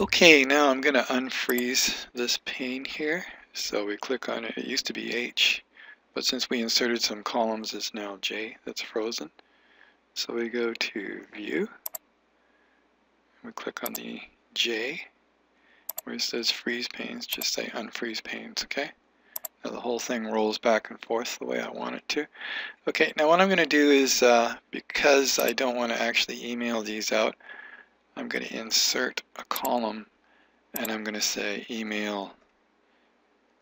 Okay, now I'm going to unfreeze this pane here. So we click on it. It used to be H, but since we inserted some columns, it's now J that's frozen. So we go to View. And we click on the J where it says Freeze Panes. Just say Unfreeze Panes, okay? Now the whole thing rolls back and forth the way I want it to. Okay, now what I'm going to do is, uh, because I don't want to actually email these out, I'm going to insert a column and I'm going to say email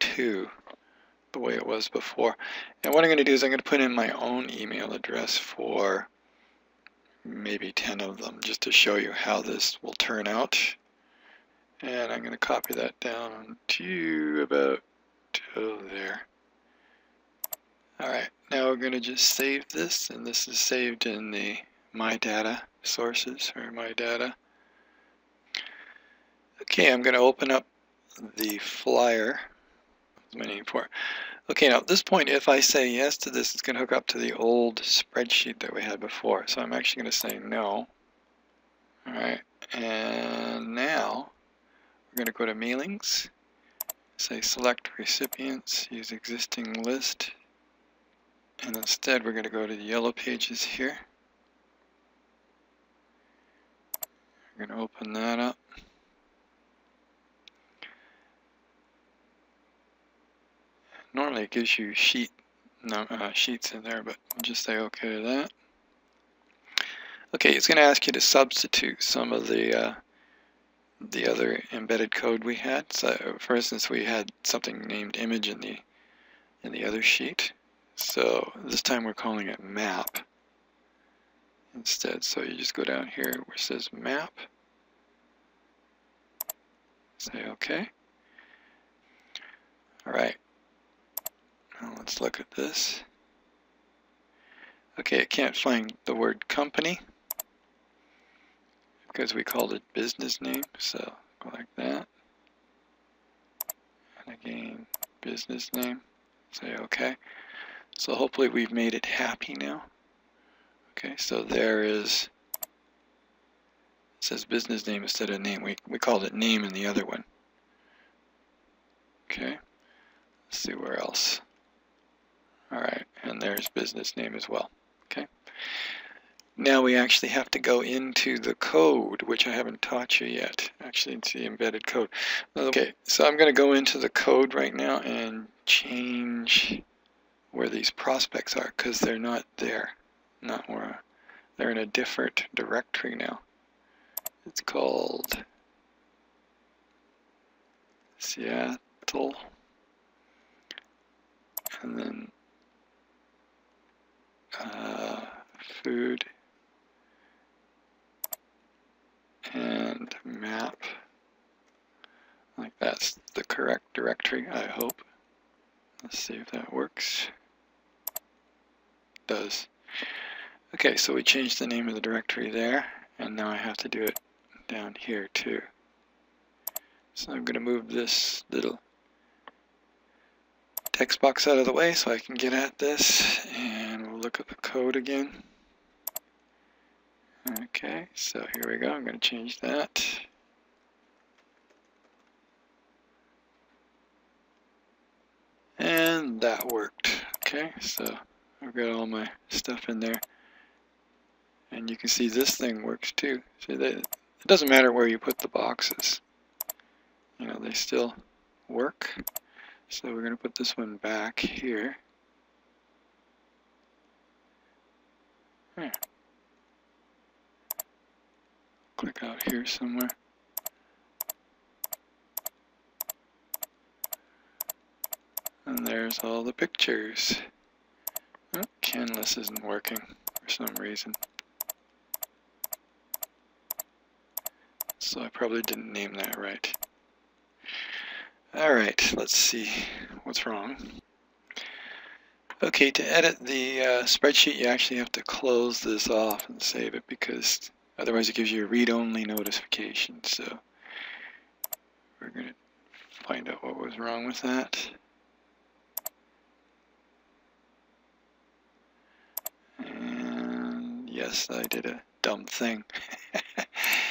to the way it was before. And what I'm going to do is I'm going to put in my own email address for maybe 10 of them just to show you how this will turn out. And I'm going to copy that down to about there. Alright, now we're going to just save this, and this is saved in the My Data sources, or My Data. Okay, I'm going to open up the flyer. name for. Okay, now at this point, if I say yes to this, it's going to hook up to the old spreadsheet that we had before. So I'm actually going to say no. All right, and now we're going to go to mailings, say select recipients, use existing list, and instead we're going to go to the yellow pages here. We're going to open that up. normally it gives you sheet no, uh, sheets in there, but will just say OK to that. Okay, it's going to ask you to substitute some of the uh, the other embedded code we had. So, for instance, we had something named image in the in the other sheet. So this time we're calling it map instead. So you just go down here where it says map. Say OK. All right. Now let's look at this. Okay, it can't find the word company because we called it business name, so go like that. And again, business name, say okay. So hopefully we've made it happy now. Okay, so there is, it says business name instead of name. We, we called it name in the other one. Okay, let's see where else. All right, and there's business name as well. Okay. Now we actually have to go into the code, which I haven't taught you yet, actually into the embedded code. Okay, so I'm going to go into the code right now and change where these prospects are because they're not there. Not where they're in a different directory now. It's called Seattle. And then uh, food and map like that's the correct directory I hope let's see if that works does okay so we changed the name of the directory there and now I have to do it down here too so I'm going to move this little text box out of the way so I can get at this and we'll look at the code again. Okay, so here we go. I'm going to change that. And that worked. Okay, so I've got all my stuff in there. And you can see this thing works too. See that it doesn't matter where you put the boxes. You know, they still work. So we're going to put this one back here. Hmm. Click out here somewhere. And there's all the pictures. Oh, Canvas isn't working for some reason. So I probably didn't name that right. Alright, let's see what's wrong. Okay, to edit the uh, spreadsheet you actually have to close this off and save it because otherwise it gives you a read-only notification. So we're going to find out what was wrong with that. And yes, I did a dumb thing.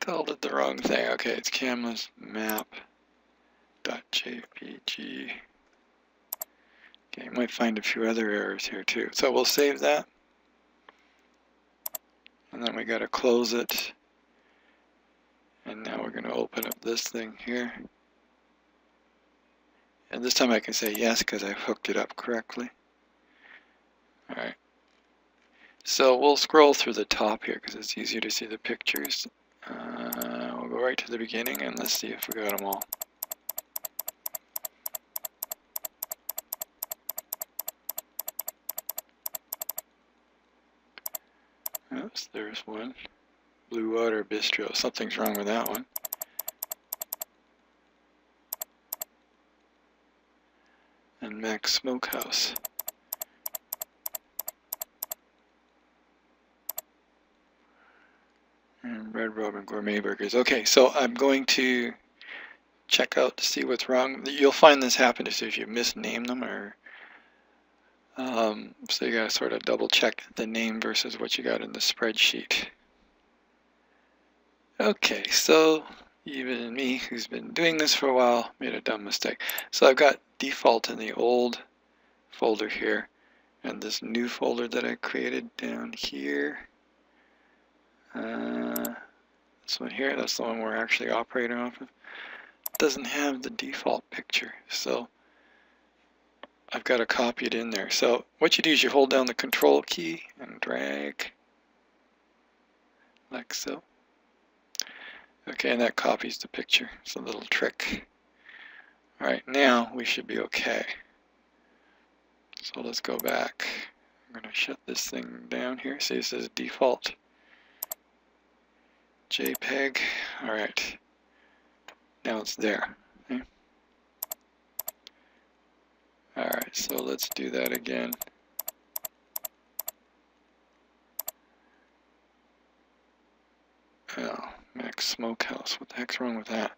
called it the wrong thing. Okay, it's canvas map dot jpg. Okay, you might find a few other errors here too. So we'll save that. And then we got to close it. And now we're going to open up this thing here. And this time I can say yes because I hooked it up correctly. Alright. So we'll scroll through the top here because it's easier to see the pictures. Uh, we'll go right to the beginning and let's see if we got them all. Oops, there's one. Blue Water Bistro. Something's wrong with that one. And Max Smokehouse. And Red Robin Gourmet Burgers. Okay, so I'm going to check out to see what's wrong. You'll find this happen if you misname them or um, so you gotta sort of double check the name versus what you got in the spreadsheet. Okay, so even me, who's been doing this for a while, made a dumb mistake. So I've got default in the old folder here, and this new folder that I created down here. Uh, this one here, that's the one we're actually operating off of. Doesn't have the default picture, so I've got to copy it in there. So what you do is you hold down the control key and drag like so. Okay, and that copies the picture. It's a little trick. Alright, now we should be okay. So let's go back. I'm going to shut this thing down here. See, it says default JPEG. Alright. Now it's there. Hmm. Alright, so let's do that again. Oh, Max Smokehouse. What the heck's wrong with that?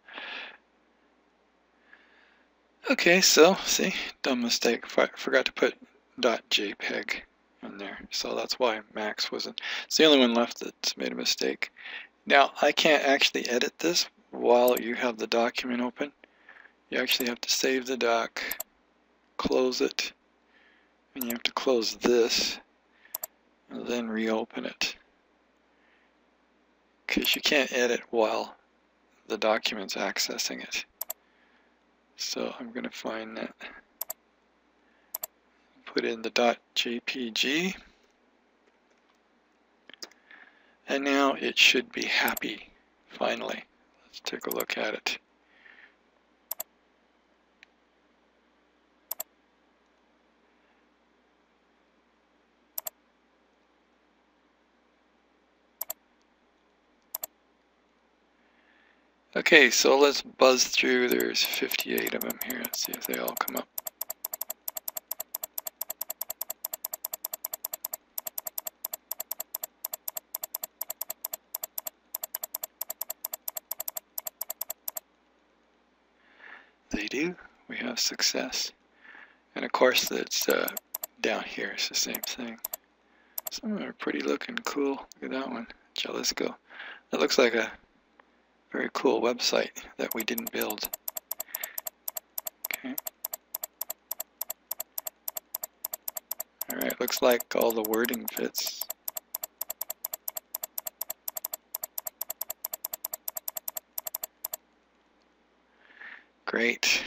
Okay, so, see, dumb mistake. Forgot to put .jpeg in there. So that's why Max wasn't. It's the only one left that's made a mistake. Now, I can't actually edit this while you have the document open. You actually have to save the doc close it and you have to close this and then reopen it. Because you can't edit while the document's accessing it. So I'm going to find that. Put in the .jpg and now it should be happy finally let's take a look at it Okay, so let's buzz through. There's 58 of them here. Let's see if they all come up. Do. We have success. And of course, that's uh, down here. It's the same thing. Some of them are pretty looking cool. Look at that one. Jalisco. That looks like a very cool website that we didn't build. Okay. Alright, looks like all the wording fits. Great.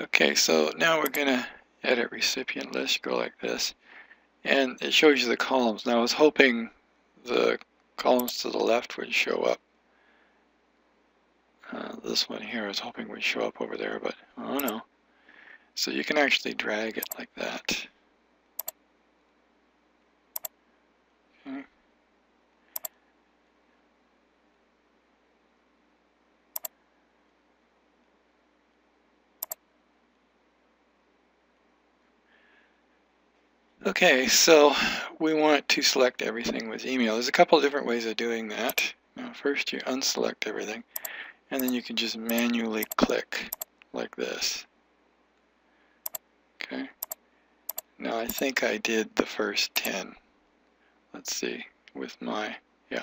Okay, so now we're going to edit recipient list, go like this. And it shows you the columns. Now I was hoping the columns to the left would show up. Uh, this one here I was hoping would show up over there, but oh no. So you can actually drag it like that. Okay, so we want to select everything with email. There's a couple of different ways of doing that. Now first you unselect everything, and then you can just manually click like this. Okay. Now I think I did the first 10. Let's see, with my, yeah.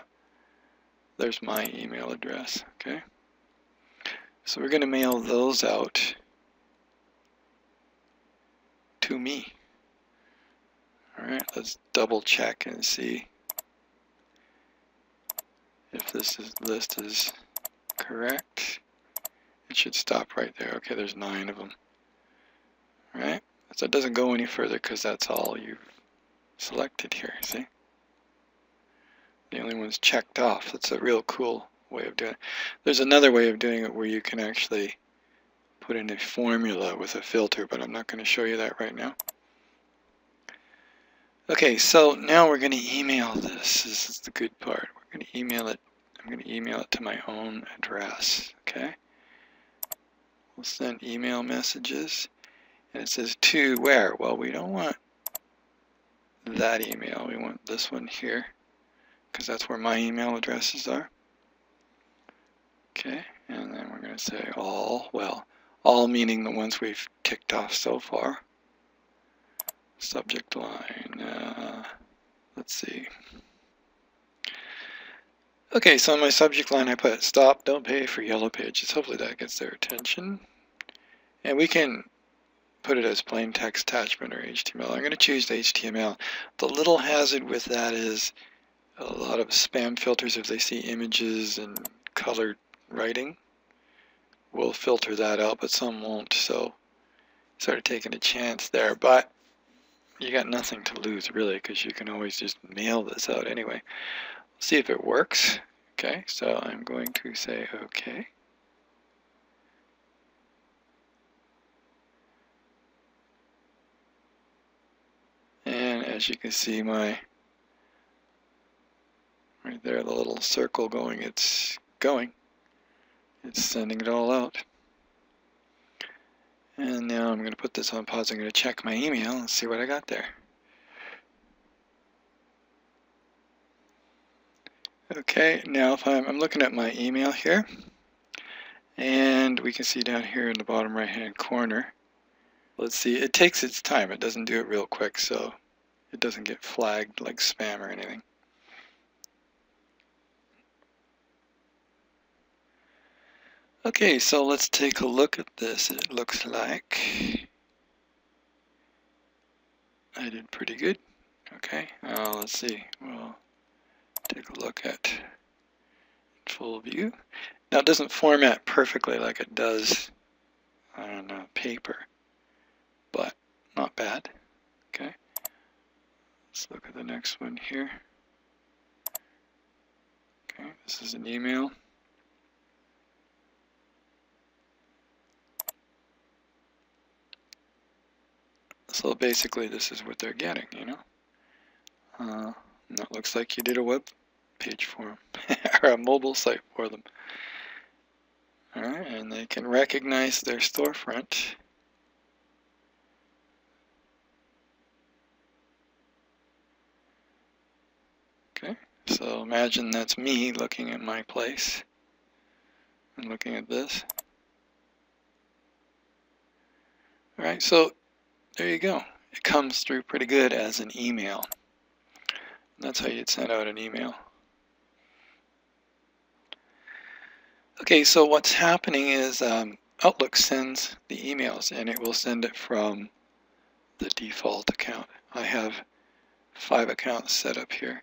there's my email address, okay? So we're going to mail those out to me. Alright, let's double check and see if this is, list is correct. It should stop right there. Okay, there's nine of them. Alright, so it doesn't go any further because that's all you've selected here, see? The only one's checked off. That's a real cool way of doing it. There's another way of doing it where you can actually put in a formula with a filter, but I'm not going to show you that right now. Okay, so now we're going to email this. This is the good part. We're going to email it. I'm going to email it to my own address. Okay. We'll send email messages. And it says to where? Well, we don't want that email. We want this one here because that's where my email addresses are. Okay, and then we're going to say all, well, all meaning the ones we've ticked off so far. Subject line, uh, let's see. Okay, so on my subject line I put stop, don't pay for yellow pages. Hopefully that gets their attention. And we can put it as plain text attachment or HTML. I'm going to choose the HTML. The little hazard with that is a lot of spam filters, if they see images and colored writing, will filter that out, but some won't. So sort of taking a chance there. But you got nothing to lose really because you can always just mail this out anyway. See if it works. Okay, so I'm going to say okay. And as you can see my right there the little circle going it's going it's sending it all out and now I'm going to put this on pause. I'm going to check my email and see what I got there. Okay, now if I'm, I'm looking at my email here, and we can see down here in the bottom right hand corner, let's see, it takes its time. It doesn't do it real quick, so it doesn't get flagged like spam or anything. Okay, so let's take a look at this. It looks like I did pretty good. Okay, uh, let's see. We'll take a look at full view. Now it doesn't format perfectly like it does on uh, paper, but not bad. Okay, let's look at the next one here. Okay, this is an email. So basically this is what they're getting, you know. Uh, that looks like you did a web page for them, or a mobile site for them. Alright, and they can recognize their storefront. Okay, so imagine that's me looking at my place and looking at this. Alright, so there you go. It comes through pretty good as an email. That's how you'd send out an email. Okay, so what's happening is um, Outlook sends the emails and it will send it from the default account. I have five accounts set up here.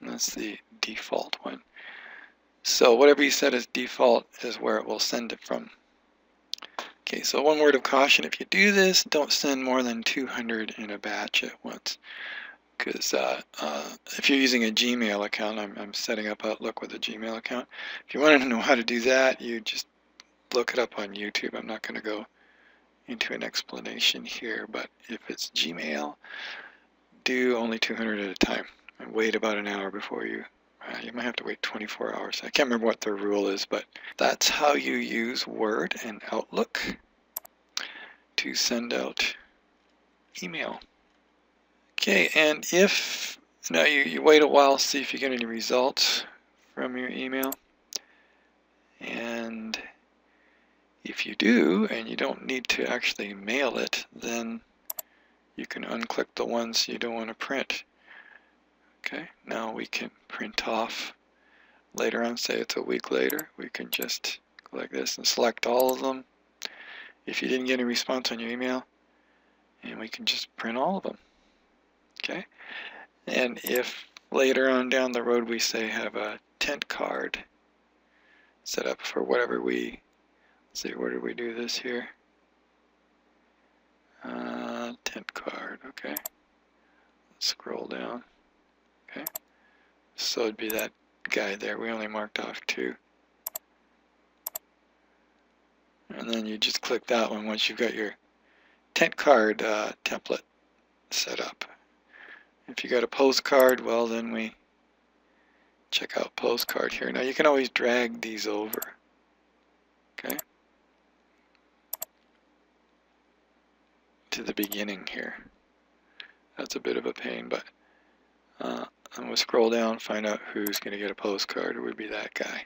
And that's the default one. So whatever you set as default is where it will send it from. Okay, so one word of caution, if you do this, don't send more than 200 in a batch at once. Because uh, uh, if you're using a Gmail account, I'm, I'm setting up Outlook with a Gmail account. If you want to know how to do that, you just look it up on YouTube. I'm not going to go into an explanation here, but if it's Gmail, do only 200 at a time and wait about an hour before you uh, you might have to wait 24 hours. I can't remember what the rule is, but that's how you use Word and Outlook to send out email. Okay, and if now you, you wait a while, see if you get any results from your email. And if you do, and you don't need to actually mail it, then you can unclick the ones you don't want to print. Okay, now we can print off later on, say it's a week later, we can just go like this and select all of them. If you didn't get a response on your email, and we can just print all of them. Okay? And if later on down the road we say have a tent card set up for whatever we, see, where do we do this here? Uh, tent card, okay. Scroll down, okay. So it'd be that guy there, we only marked off two. And then you just click that one once you've got your tent card uh, template set up. If you got a postcard, well then we check out postcard here. Now you can always drag these over. Okay. To the beginning here. That's a bit of a pain, but uh, I'm going to scroll down find out who's going to get a postcard. It would be that guy.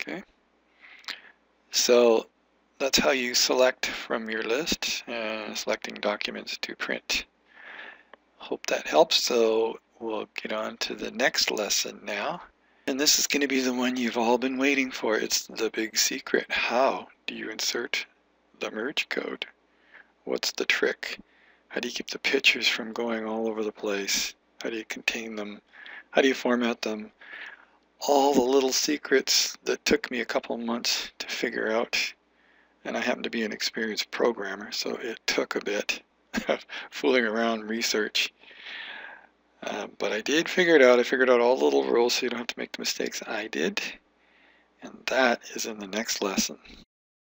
Okay. So that's how you select from your list, uh, selecting documents to print. Hope that helps. So we'll get on to the next lesson now. And this is going to be the one you've all been waiting for. It's the big secret. How do you insert the merge code? What's the trick? How do you keep the pictures from going all over the place? How do you contain them? How do you format them? All the little secrets that took me a couple months to figure out. And I happen to be an experienced programmer, so it took a bit of fooling around research. Uh, but I did figure it out. I figured out all the little rules so you don't have to make the mistakes I did. And that is in the next lesson.